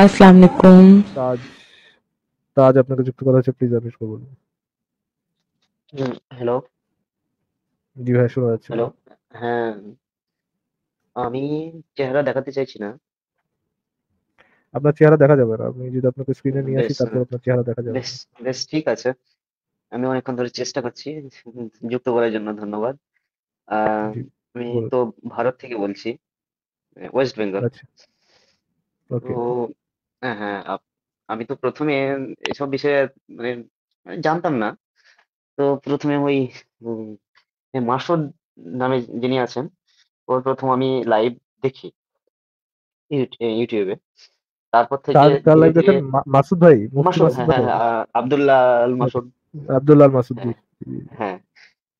আসসালামু আলাইকুম। তাজ তাজ আপনাকে যুক্ত করা হচ্ছে প্লিজ আপনি বলুন। হুম, হ্যালো জি ভাই শোনা যাচ্ছে। হ্যালো হ্যাঁ। আমি চেহারা দেখাতে চাইছি না। আপনার চেহারা দেখা যাবে না। আমি যদি আপনাকে স্ক্রিনে নিয়ে আসি তারপর আপনার চেহারা দেখা যাবে। বেশ বেশ ঠিক আছে। আমি অনেকক্ষণ ধরে চেষ্টা করছি যুক্ত করার জন্য ধন্যবাদ। আহ, আমি তো ভারত থেকে বলছি ওয়েস্ট বেঙ্গল আচ্ছা। ওকে তো হ্যাঁ হ্যাঁ আপ- আমি তো প্রথমে এসব বিষয়ে মানে জানতাম না। তো প্রথমে ওই উম, মাসুদ নামে যিনি আছেন ওর প্রথম আমি লাইভ দেখি ইউট- এ, ইউটিউবে। তারপর থেকে কার কার ধীরে লাইভ দেখেন মা- মাসুদ ভাই মুফতি মাসুদ মাসুদ হ্যাঁ ভাই। হ্যাঁ হ্যাঁ, আ- আব্দুল্লাহ আল মাসুদ। আব্দুল্লাহ আল মাসুদ জি। হ্যাঁ।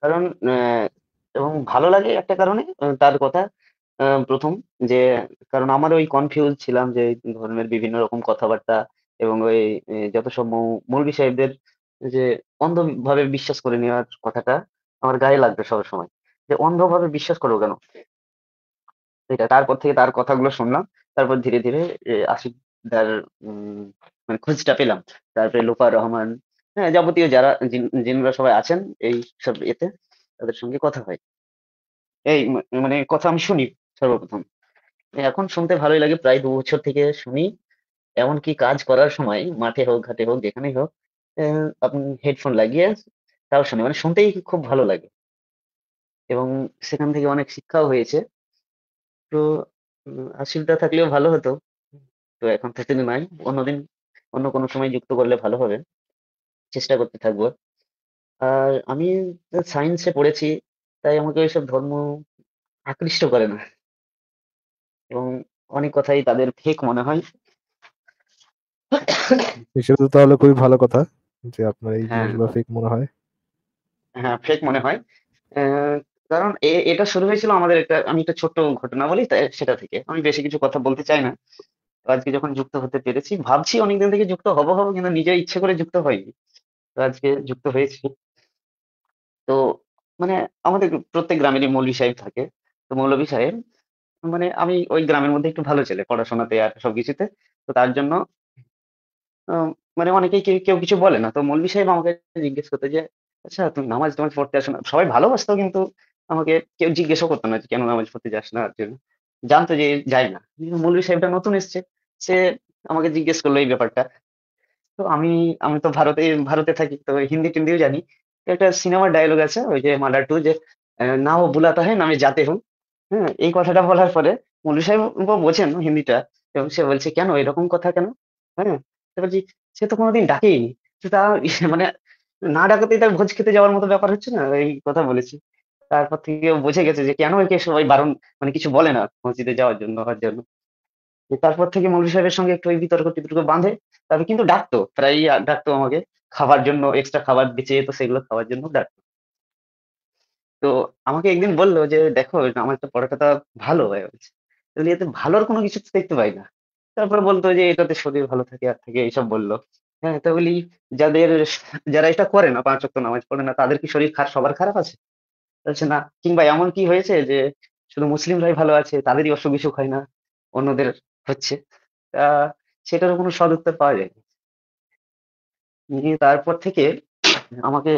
কারণ আহ, এবং ভালো লাগে একটা কারণে তার কথা। প্রথম যে কারণ আমার ওই কনফিউজ ছিলাম যে ধর্মের বিভিন্ন রকম কথাবার্তা এবং ওই যত সব মৌলভী সাহেবদের যে অন্ধভাবে বিশ্বাস করে নেওয়ার কথাটা আমার গায়ে লাগবে সবসময় যে অন্ধভাবে বিশ্বাস করব কেন? এটা তারপর থেকে তার কথাগুলো শুনলাম তারপর ধীরে ধীরে এ, আশিক দার উম, মানে খোঁজটা পেলাম। তারপরে লোফার রহমান হ্যাঁ যাবতীয় যারা যিন- যিনারা সবাই আছেন এই সব এতে তাদের সঙ্গে কথা হয়। এই মানে কথা আমি শুনি। সর্বপ্রথম। এখন শুনতে ভালোই লাগে, প্রায় দু বছর থেকে শুনি। এমনকি কাজ করার সময়, মাঠে হোক, ঘাটে হোক, যেখানেই হোক আপনি হেডফোন লাগিয়ে তাও শুনি। মানে শুনতেই খুব ভালো লাগে। এবং সেখান থেকে অনেক শিক্ষাও হয়েছে। তো আশিকদা থাকলেও ভালো হতো। তো এখন থেকে নাই। অন্যদিন, অন্য কোনো সময় যুক্ত করলে ভালো হবে। চেষ্টা করতে থাকব। আর আমি সায়েন্সে পড়েছি, তাই আমাকে ওইসব ধর্ম আকৃষ্ট করে না। এবং অনেক কথাই তাদের ফেক মনে হয়। সেটা তাহলে খুবই ভালো কথা যে আপনার এই হ্যাঁ। জিনিসগুলো ফেক মনে হয়। হ্যাঁ ফেক মনে হয়। কারণ এটা শুরু হয়েছিল আমাদের একটা আমি একটা ছোট্ট ঘটনা বলি সেটা থেকে। আমি বেশি কিছু কথা বলতে চাই না। আজকে যখন যুক্ত হতে পেরেছি ভাবছি অনেকদিন থেকে যুক্ত হব হব কিন্তু নিজে ইচ্ছে করে যুক্ত হয়নি। তো আজকে যুক্ত হয়েছি। তো মানে আমাদের প্রত্যেক গ্রামেরই মৌলভী সাহেব থাকে। তো মৌলভী সাহেব মানে আমি ওই গ্রামের মধ্যে একটু ভালো ছেলে পড়াশোনাতে আর সবকিছুতে। তো তার জন্য মানে অনেকেই কেউ কিছু বলে না। তো মৌলভী সাহেব আমাকে জিজ্ঞেস করতে যে আচ্ছা তুমি নামাজ টামাজ পড়তে আসো না? সবাই ভালোবাসতো কিন্তু আমাকে কেউ জিজ্ঞেসও করতো না কেন নামাজ পড়তে যাস না? আর জন্য। জানতো যে যায় না। মৌলভী সাহেবটা নতুন এসছে। সে আমাকে জিজ্ঞেস করল এই ব্যাপারটা। তো আমি আমি তো ভারতে ভারতে থাকি তো হিন্দি টিন্দিও জানি। একটা সিনেমার ডায়লগ আছে ওই যে মার্ডার টু যে আহ, না ও বুলাতা হয় আমি যাতে হুম। হ্যাঁ এই কথাটা বলার পরে মৌলভী সাহেব বোঝেন হিন্দিটা এবং সে বলছে, কেন? এরকম কথা কেন? হ্যাঁ বলছি, সে তো কোনোদিন ডাকেইনি। তো মানে না ডাকাতেই তার ভোজ খেতে যাওয়ার মতো ব্যাপার হচ্ছে না? এই কথা বলেছি। তারপর থেকে বুঝে গেছে যে কেন একে সবাই বারণ মানে কিছু বলে না মসজিদে যাওয়ার জন্য, হওয়ার জন্য। তারপর থেকে মৌলভী সাহেবের সঙ্গে একটু ওই বিতর্ক টিতর্ক বাঁধে, তবে কিন্তু ডাকতো, প্রায়ই ডাকতো আমাকে। খাবার জন্য এক্সট্রা খাবার বেঁচে যেত, সেগুলো খাওয়ার জন্য ডাকতো। তো আমাকে একদিন বলল যে, দেখো, আমার তো পড়াটা ভালো তাহলে এতে ভালোর কোনো কিছু দেখতে পাই না। তারপরে বলতো যে, এটাতে শরীর ভালো থাকে, আর থাকে, এইসব বলল। হ্যাঁ তো বলি যাদের, যারা এটা করে না, পাঁচ নামাজ পড়ে না, তাদের কি শরীর খারাপ সবার খারাপ আছে? বলছে, না। কিংবা এমন কি হয়েছে যে, শুধু মুসলিমরাই ভালো আছে, তাদেরই অসুখ বিসুখ হয় না, অন্যদের হচ্ছে। তা সেটারও কোনো সদ উত্তর পাওয়া যায় তারপর থেকে আমাকে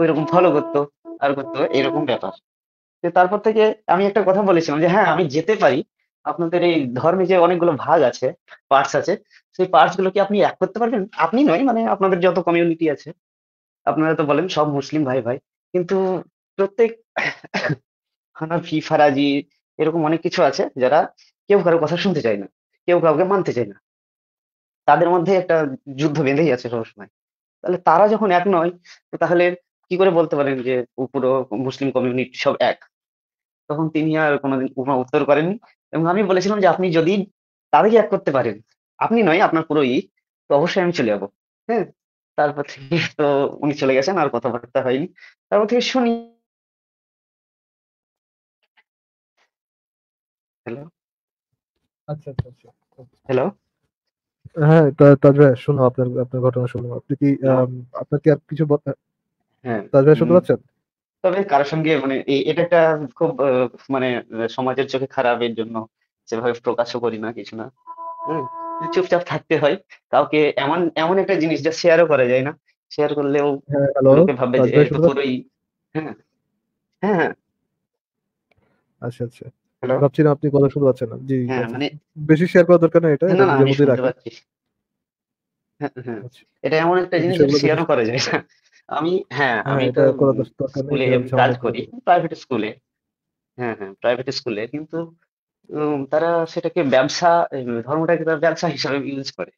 ওইরকম ফলো করতো। আর করতো এরকম ব্যাপার। তারপর থেকে আমি একটা কথা বলেছিলাম যে হ্যাঁ আমি যেতে পারি। আপনাদের এই ধর্মে যে অনেকগুলো ভাগ আছে পার্টস আছে, সেই পার্টসগুলো কি আপনি এক করতে পারবেন? আপনি নয় মানে আপনাদের যত কমিউনিটি আছে, আপনারা তো বলেন সব মুসলিম ভাই ভাই। কিন্তু প্রত্যেক হানাফি ফারাজি এরকম অনেক কিছু আছে যারা কেউ কারও কথা শুনতে চায় না, কেউ কাউকে মানতে চায় না। তাদের মধ্যে একটা যুদ্ধ বেঁধেই আছে সবসময়। তাহলে তারা যখন এক নয় তাহলে কি করে বলতে পারেন যে পুরো মুসলিম কমিউনিটি সব এক? তখন তিনি আর কোনোদিন কোনো উত্তর করেননি। এবং আমি বলেছিলাম যে আপনি যদি তাদেরকে এক করতে পারেন আপনি নয় আপনার পুরো ই তো অবশ্যই আমি চলে যাব। হ্যাঁ তারপর থেকে তো উনি চলে গেছেন আর কথাবার্তা হয়নি। তারপর থেকে শুনি। হ্যালো? আচ্ছা আচ্ছা আচ্ছা। হ্যালো? হ্যাঁ তা- তাজ ভাই শুনো আপনার আপনার ঘটনা শুনলাম আপনি কি আপনার কি আর কিছু হ্যাঁ তাজ ভাই শুনতে পাচ্ছেন তবে কারোর সঙ্গে মানে এটা একটা খুব মানে সমাজের চোখে খারাপ এর জন্য সেভাবে প্রকাশও করি না কিছু না হুম? চুপচাপ থাকতে হয়। কাউকে এমন এমন একটা জিনিস যা শেয়ারও করা যায় না। শেয়ার করলেও হ্যাঁ, লোকে ভাববে যে? পুরোই হ্যাঁ, হ্যাঁ, হ্যাঁ। আচ্ছা, আচ্ছা। হ্যালো? ভাবছিলাম আপনি কথা শুনতে পাচ্ছেন না। জি, হ্যাঁ, আচ্ছা। মানে বেশি শেয়ার করার দরকার নেই এটা। না, না। হ্যাঁ, হ্যাঁ। আচ্ছা। এটা এমন একটা জিনিস শেয়ারও করা যায় না। আমি হ্যাঁ, হ্যাঁ, আমি তো। স্কুলে কাজ করি। প্রাইভেট স্কুলে। হ্যাঁ, হ্যাঁ, প্রাইভেট স্কুলে। কিন্তু তারা সেটাকে ব্যবসা ধর্মটাকে তারা ব্যবসা হিসাবে ইউজ করে।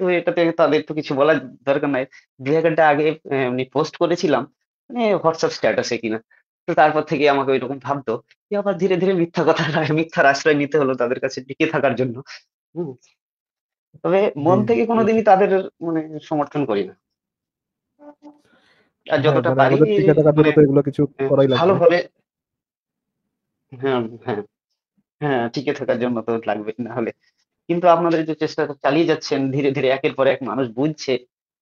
তো এটাতে তাদের তো কিছু বলার দরকার নাই। ২ ১ ঘণ্টা আগে এমনি পোস্ট করেছিলাম। মানে WhatsApp স্ট্যাটাসে কিনা। তো তারপর থেকে আমাকে ঐরকম ভাবতো। দিয়ে আবার ধীরে, ধীরে মিথ্যা কথা মিথ্যার আশ্রয় নিতে হলো তাদের কাছে টিকে থাকার জন্য। হুম? তবে মন থেকে কোনোদিনই তাদের মানে সমর্থন করি না। আর হ্যাঁ, যতটা মানে পারি এগুলো কিছু করাই লাগবে। ভালোভাবে হ্যাঁ, হ্যাঁ, হ্যাঁ, টিকে থাকার জন্য তো লাগবেই না হলে। কিন্তু আপনারা এই যে চেষ্টাটা চালিয়ে যাচ্ছেন ধীরে, ধীরে একের পর এক মানুষ বুঝছে।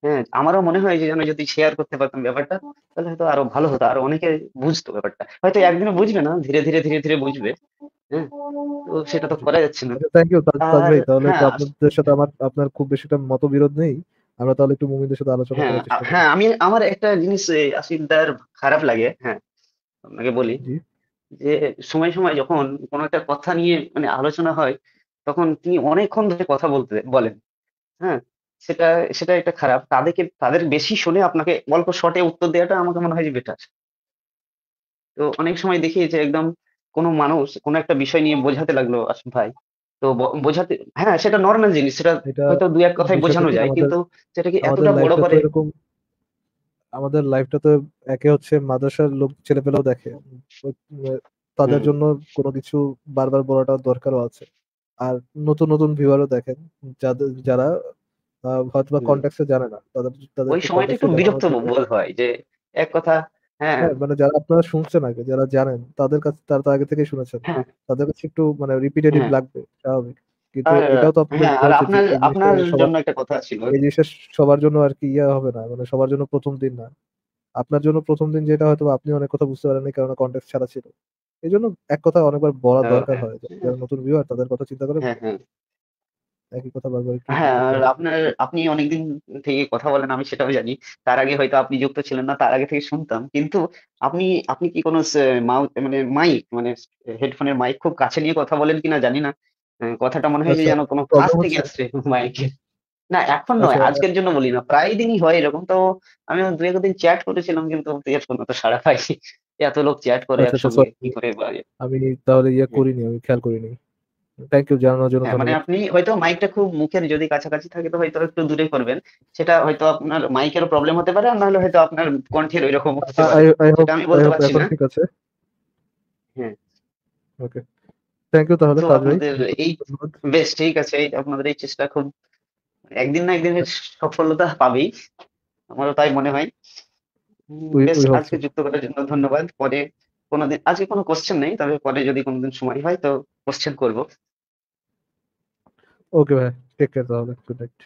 হ্যাঁ, আমারও মনে হয় যে যেন যদি শেয়ার করতে পারতাম ব্যাপারটা তাহলে হয়তো আরও ভালো হতো। আরও অনেকে বুঝতো ব্যাপারটা। হয়তো একদিনে বুঝবে না। ধীরে, ধীরে, ধীরে, ধীরে বুঝবে। হ্যাঁ? তো সেটা তো করা যাচ্ছে না। আচ্ছা থ্যাংক ইউ তাজ আর তাহলে হ্যাঁ, আপনাদের সাথে আমার আপনার খুব বেশি একটা মতবিরোধ নেই। আমরা তাহলে একটু মুমিনদের সাথে আলোচনা হ্যাঁ, করার চেষ্টা। হ্যাঁ, আমি আমার একটা জিনিস আসিফদার খারাপ লাগে। হ্যাঁ, আপনাকে বলি। জি। যে সময়, সময় যখন কোন একটা কথা নিয়ে মানে আলোচনা হয়, তখন তিনি অনেকক্ষণ ধরে কথা বলতে বলেন। হ্যাঁ? সেটা সেটা একটা খারাপ। তাদেরকে তাদের বেশি শুনে আপনাকে অল্প শর্টে উত্তর দেওয়াটা আমাকে মনে হয় যে বেটার। তো অনেক সময় দেখি যে একদম কোনো মানুষ কোন একটা বিষয় নিয়ে বোঝাতে লাগল আসিফ ভাই। তো বোঝাতে হ্যাঁ, সেটা নরমাল জিনিস। সেটা হয়তো ২ ১ কথায় বোঝানো যায়। আমাদের কিন্তু সেটাকে এতটা বড় করে আমাদের লাইফটা তো একে হচ্ছে মাদ্রাসার লোক ছেলেপেলেও দেখে। তাদের। জন্য কোনো কিছু বারবার বলাটা দরকারও আছে। আর নতুন, নতুন ভিউয়ারও দেখেন। যাদের যারা হুম। কনটেক্সট এ জানে না। তাদের ওই সময়টা একটু বিরক্ত ব বোধ হয় যে এক কথা হ্যাঁ, হ্যাঁ, মানে যারা আপনারা শুনছেন আগে, যারা জানেন তাদের কাছে তারা আগে থেকে শুনেছেন। হ্যাঁ, তাদের কাছে একটু মানে রিপিটেটিভ হ্যাঁ। লাগবে, স্বাভাবিক। কিন্তু এটাও তো আর আপনার আপনার জন্য একটা কথা ছিল। এই জিনিসটা সবার জন্য আরকি ইয়া হবে না। মানে সবার জন্য প্রথম দিন না। আপনার জন্য প্রথম দিন যেটা হয়তো আপনি অনেক কথা বুঝতে পারেননি কেননা কনটেক্সট ছাড়া ছিল। এজন্য এক কথা অনেকবার বলা দরকার হ্যাঁ। যারা নতুন ভিউয়ার তাদের কথা চিন্তা করে হ্যাঁ, হ্যাঁ। একই কথা বারবার একটু হ্যাঁ, আর। আপনার আপনি অনেকদিন থেকে কথা বলেন আমি সেটাও জানি। তার আগে হয়তো আপনি যুক্ত ছিলেন না। তার আগে থেকে শুনতাম। কিন্তু আপনি আপনি কি কোনো সে মাউ মানে মাইক মানে হেডফোনের মাইক খুব কাছে নিয়ে কথা বলেন কিনা জানি না। কথাটা মনে হয় যে আচ্ছা, যেন কোন কাছ থেকে আসছে মাইকের। না এখন নয়, আচ্ছা, আজকের জন্য বলি না। প্রায় দিনই হয় এরকম। তো আমি দু একদিন চ্যাট করেছিলাম কিন্তু কোনো তো সাড়া পাইনি। এত লোক চ্যাট করে আচ্ছা, একসঙ্গে কি করে আমি তাহলে ইয়ে করিনি, আমি খেয়াল করিনি। থ্যাংক ইউ জানানোর জন্য হ্যাঁ, মানে আপনি হয়তো মাইকটা খুব মুখের যদি কাছাকাছি থাকে তো হয়তো একটু দূরে করবেন। সেটা হয়তো আপনার মাইকেরও প্রবলেম হতে পারে। আর না হলে হয়তো আপনার কণ্ঠের হোপ সেটা আমি বলতে পারছি না। ঠিক আছে। হ্যাঁ। ওকে। থ্যাংক ইউ তাহলে আপনাদের এই বেশ ঠিক আছে। এই আপনাদের এই চেষ্টা খুব একদিন না একদিন সফলতা পাবেই। আমারও তাই মনে হয়। বেশ আজকে যুক্ত করার জন্য ধন্যবাদ। পরে কোনদিন, আজকে কোনো কোশ্চেন নেই। তবে পরে যদি কোনোদিন সময় হয় তো কোশ্চেন করব ওকে ভাই টেক কেয়ার তাহলে। Good night.